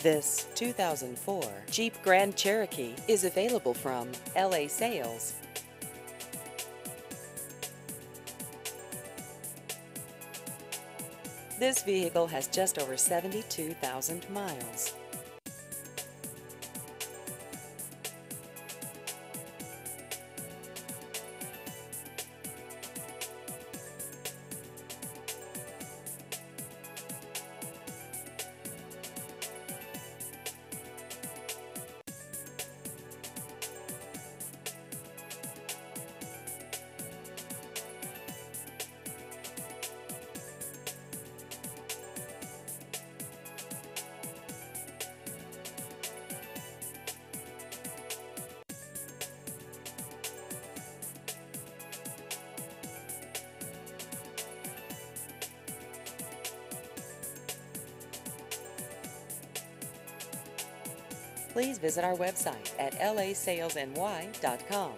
This 2004 Jeep Grand Cherokee is available from LA Sales. This vehicle has just over 72,000 miles. Please visit our website at lasalesny.com.